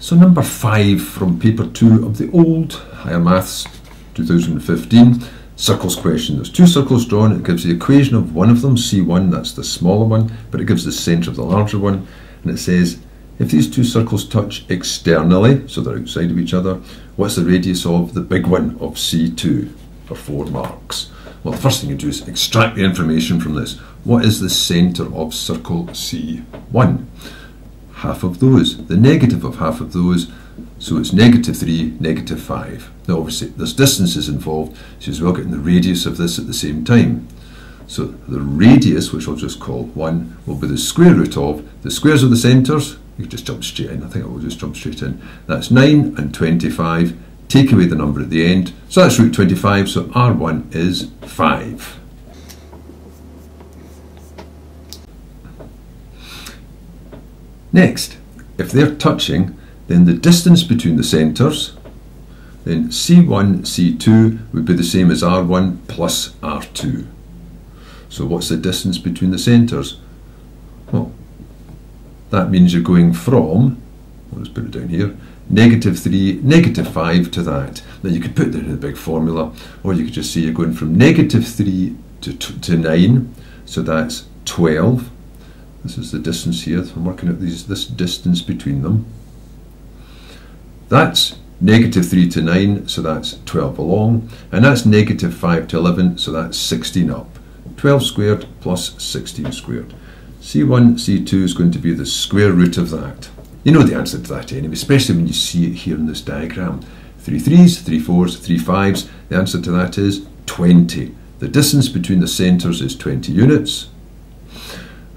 So number five from paper two of the old Higher Maths 2015 circles question. There's two circles drawn. It gives the equation of one of them, C1, that's the smaller one, but it gives the centre of the larger one. And it says, if these two circles touch externally, so they're outside of each other, what's the radius of the big one of C2 for four marks? Well, the first thing you do is extract the information from this. What is the centre of circle C1? Half of those, the negative of half of those, so it's negative 3, negative 5. Now obviously there's distances involved, so as well getting the radius of this at the same time. So the radius, which I'll just call 1, will be the square root of the squares of the centres, you just jump straight in, I think I will just jump straight in. That's 9 and 25, take away the number at the end, so that's root 25, so R1 is 5. Next, if they're touching, then the distance between the centres, then C1, C2 would be the same as R1 plus R2. So what's the distance between the centres? Well, that means you're going from, let's put it down here, negative 3, negative 5 to that. Now you could put that in a big formula, or you could just say you're going from negative 3 to, to 9, so that's 12 this is the distance here. I'm working out these, this distance between them. That's negative 3 to 9, so that's 12 along. And that's negative 5 to 11, so that's 16 up. 12 squared plus 16 squared. C1, C2 is going to be the square root of that. You know the answer to that anyway, especially when you see it here in this diagram. Three threes, three fours, three fives. The answer to that is 20. The distance between the centres is 20 units.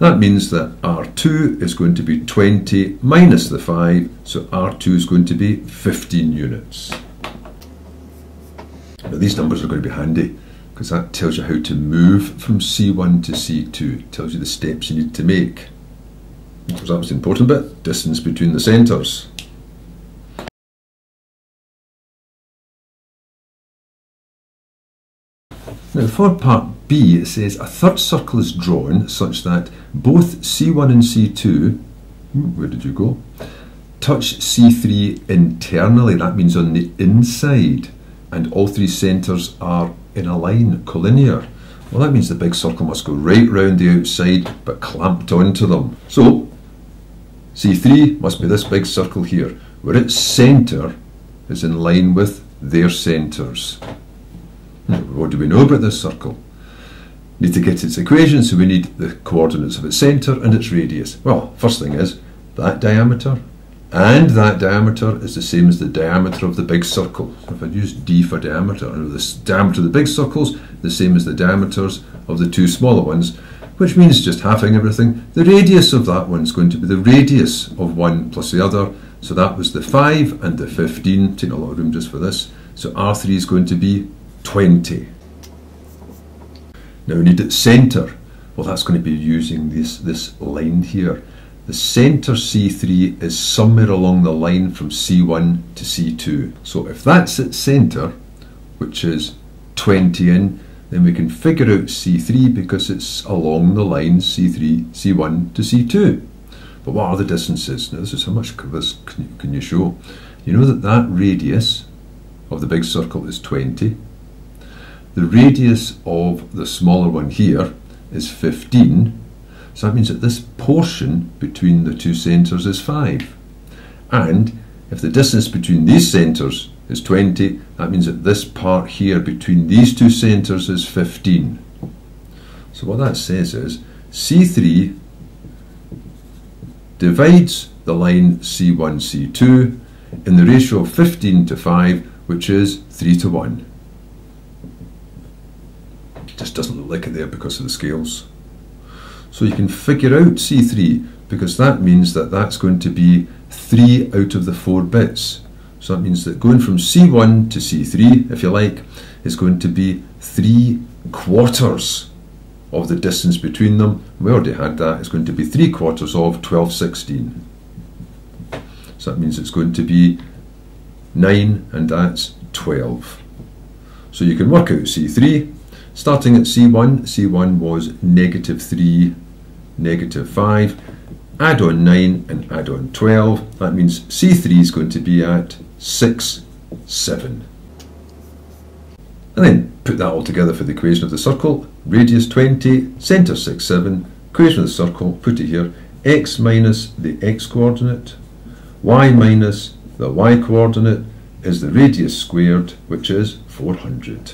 That means that R2 is going to be 20 minus the 5, so R2 is going to be 15 units. Now these numbers are going to be handy because that tells you how to move from C1 to C2. It tells you the steps you need to make. Because that was the important bit, distance between the centres. Now for part It says a third circle is drawn such that both C1 and C2, hmm, where did you go, touch C3 internally, that means on the inside, and all three centres are in a line, collinear. Well that means the big circle must go right round the outside but clamped onto them. So C3 must be this big circle here, where its centre is in line with their centres. What do we know about this circle? Need to get its equation, so we need the coordinates of its centre and its radius. Well, first thing is, that diameter and that diameter is the same as the diameter of the big circle. So if I use d for diameter, the diameter of the big circles the same as the diameters of the two smaller ones, which means just halving everything. The radius of that one is going to be the radius of one plus the other, so that was the 5 and the 15, taking a lot of room just for this. So R3 is going to be 20. Now we need its centre. Well, that's going to be using this, this line here. The centre C3 is somewhere along the line from C1 to C2. So if that's its centre, which is 20 in, then we can figure out C3 because it's along the line C3, C1 to C2. But what are the distances? Now this is how much this can you show? You know that that radius of the big circle is 20 the radius of the smaller one here is 15, so that means that this portion between the two centres is 5. And if the distance between these centres is 20, that means that this part here between these two centres is 15. So what that says is C3 divides the line C1, C2 in the ratio of 15 to 5, which is 3 to 1 just doesn't look like it there because of the scales. So you can figure out C3 because that means that that's going to be 3 out of the 4 bits. So that means that going from C1 to C3, if you like, is going to be 3 quarters of the distance between them. We already had that. It's going to be 3 quarters of 1216. So that means it's going to be 9 and that's 12. So you can work out C3 Starting at C1, C1 was negative 3, negative 5, add on 9 and add on 12. That means C3 is going to be at 6, 7. And then put that all together for the equation of the circle. Radius 20, centre 6, 7. Equation of the circle, put it here. x minus the x coordinate, y minus the y coordinate is the radius squared, which is 400.